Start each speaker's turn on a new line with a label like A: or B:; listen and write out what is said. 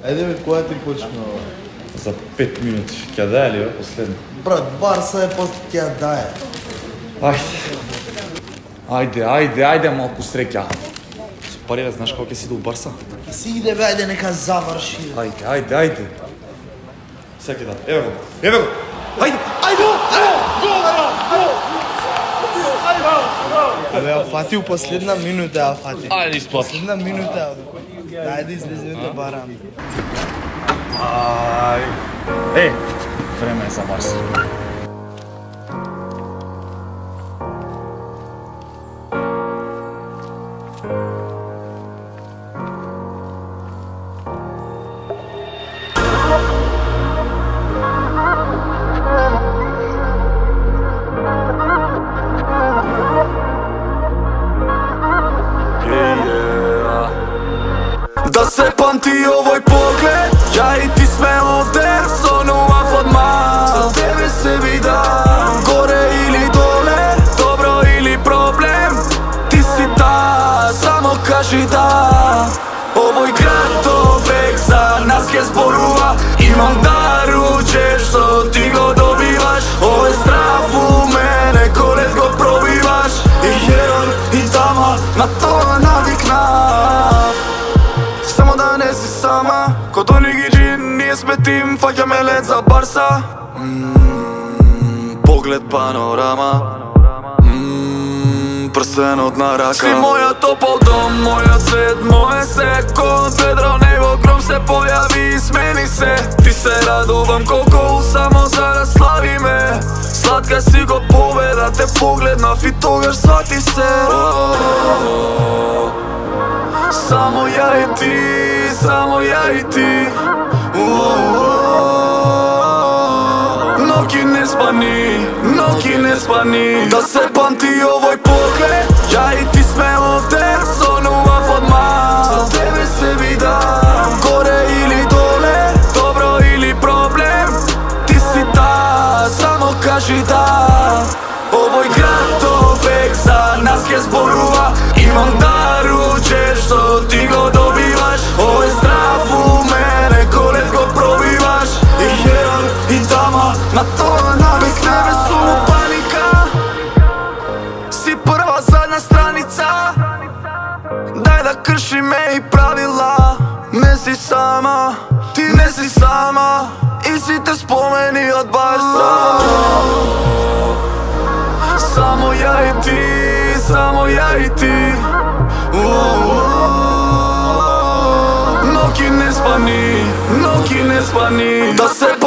A: Ајде бе, која ти почна?
B: За 5 минути. Ќе даде ли, бе, последно?
A: Брат, Барса е под ќе дае.
B: Ајде. Ајде, ајде, ајде малку среќа. Со пари, знаеш како ќе си до Барса?
A: Си иде бе, ајде нека заврши.
B: Ајде, ајде, ајде. Секи да. Еве го. Еве го. Ајде. Ајде.
A: Абе, ја фати у последна минута, ја фати.
B: Ајде исплати.
A: Последна минута. Ајде излеземе да барам.
B: Ај. Е, време е за Барса.
C: Да се памти овој поглед. Ја и ти сме овде Со нова фотма За тебе се вида, Горе или доле Добро или проблем. Ти си та Само кажи да. Овој град овек за нас ке зборува. Имам даруче што ти го добиваш. Овој страв у мене колет го пробиваш. И херон и дама На тоа сама. Ко Тони Гиджи, ние сме тим Фаќаме лед за Барса. Mm, Поглед панорама. Мм, Прстенот на рака. Си моја топол дом, моја свет, моје се. Кон ведро него гром се појави и смени се. Ти се радувам колку само за да славиме Сладка си го поведа, те погледнав и тогаш свати се. Само ја и ти, само ја и ти. Ноки не спани, ноки не спани. Да се памти овој поглед Ја и ти сме овде со нова фотма За тебе се видам Горе или доле, добро или проблем. Ти си та, само кажи да. Овој град овек за нас ке зборува. Имам даруче што Na to navis neve su mu panika. Si prva zadnja stranica. Daj da krši me i pravila. Ne si sama, ti ne si sama. I si te spomeni od Barsa Samo ja i ti, samo ja i ti. Noki ne spani, noki ne spani. Da se